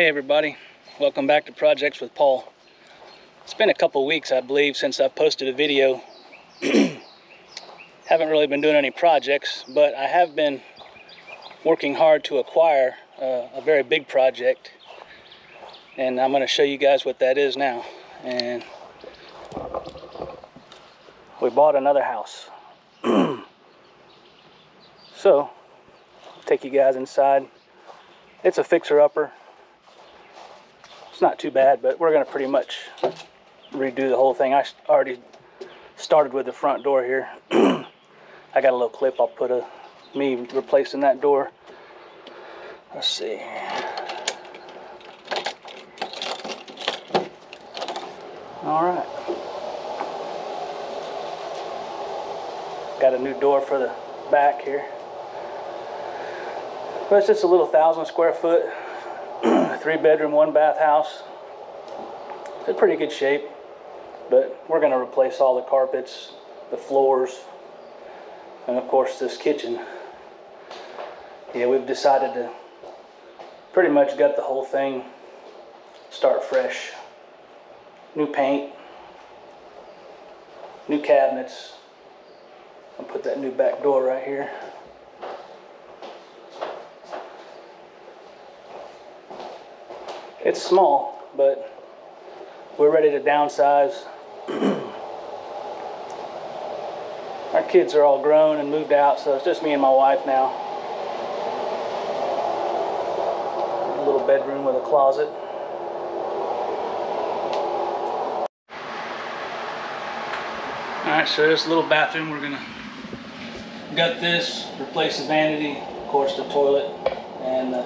Hey everybody, welcome back to Projects with Paul. It's been a couple weeks I believe since I've posted a video. Haven't really been doing any projects, but I have been working hard to acquire uh, a very big project. And I'm going to show you guys what that is now. And we bought another house. so, take you guys inside. It's a fixer-upper it's not too bad, but we're going to pretty much redo the whole thing. I already started with the front door here. I got a little clip. I'll put a me replacing that door. Let's see. All right. Got a new door for the back here. But it's just a little thousand square foot three bedroom, one bath house. It's in pretty good shape, but we're going to replace all the carpets, the floors, and of course this kitchen. Yeah, we've decided to pretty much gut the whole thing, start fresh. New paint, new cabinets. I'll put that new back door right here. It's small, but we're ready to downsize. Our kids are all grown and moved out, so it's just me and my wife now. A little bedroom with a closet. Alright, so this little bathroom. We're gonna gut this, replace the vanity, of course the toilet, and the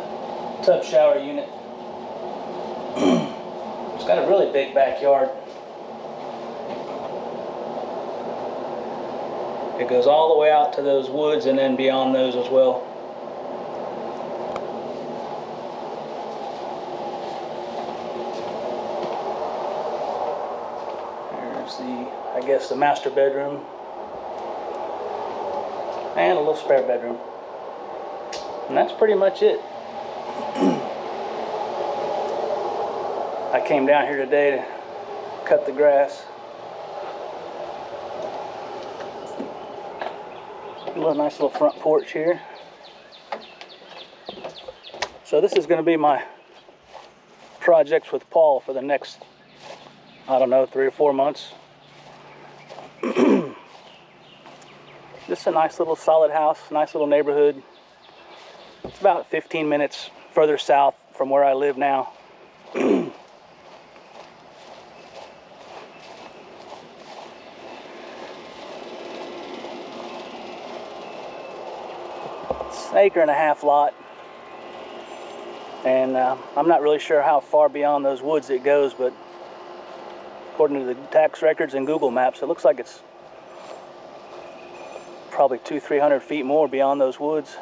tub shower unit. It's got a really big backyard. It goes all the way out to those woods and then beyond those as well. There's the, I guess, the master bedroom. And a little spare bedroom. And that's pretty much it. I came down here today to cut the grass. A little nice little front porch here. So this is going to be my projects with Paul for the next, I don't know, three or four months. Just a nice little solid house, nice little neighborhood. It's about 15 minutes further south from where I live now. acre and a half lot. And uh, I'm not really sure how far beyond those woods it goes, but according to the tax records and Google Maps, it looks like it's probably two, 300 feet more beyond those woods.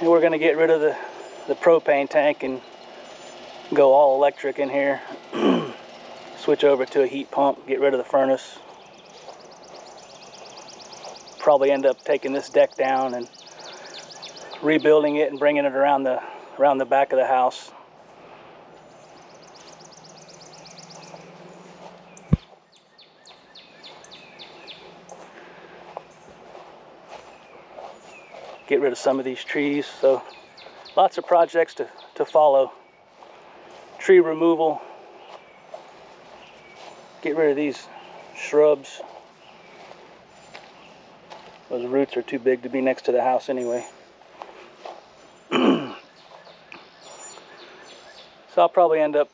And we're gonna get rid of the, the propane tank and go all electric in here. Switch over to a heat pump, get rid of the furnace, probably end up taking this deck down and rebuilding it and bringing it around the around the back of the house. Get rid of some of these trees. So lots of projects to, to follow. Tree removal. Get rid of these shrubs. Those roots are too big to be next to the house anyway. so I'll probably end up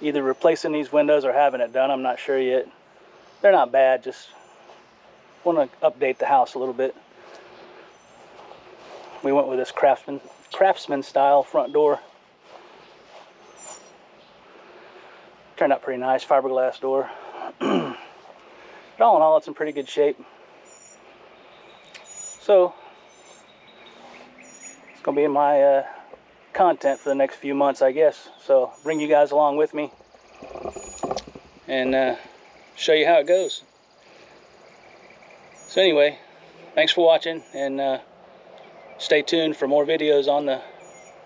either replacing these windows or having it done. I'm not sure yet. They're not bad, just want to update the house a little bit. We went with this craftsman craftsman style front door. Turned out pretty nice, fiberglass door. but all in all, it's in pretty good shape. So, it's going to be my uh, content for the next few months, I guess. So, bring you guys along with me and uh, show you how it goes. So anyway, thanks for watching and uh, stay tuned for more videos on the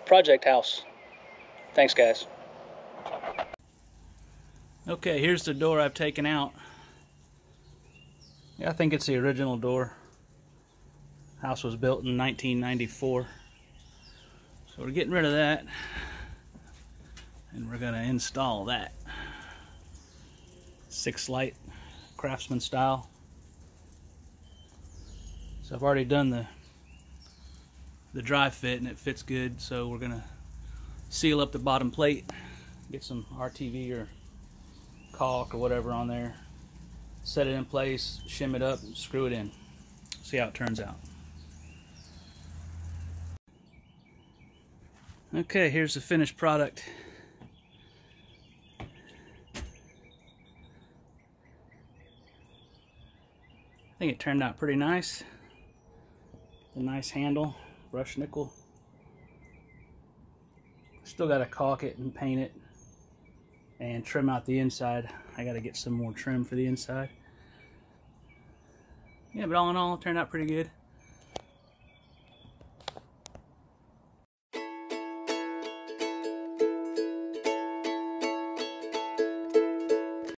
project house. Thanks, guys. Okay, here's the door I've taken out. Yeah, I think it's the original door. House was built in 1994. So we're getting rid of that. And we're gonna install that. Six light craftsman style. So I've already done the the dry fit and it fits good. So we're gonna seal up the bottom plate, get some RTV or caulk or whatever on there, set it in place, shim it up, screw it in. See how it turns out. Okay, here's the finished product. I think it turned out pretty nice. A nice handle, brushed nickel. Still got to caulk it and paint it and trim out the inside. I got to get some more trim for the inside. Yeah, but all in all, turned out pretty good.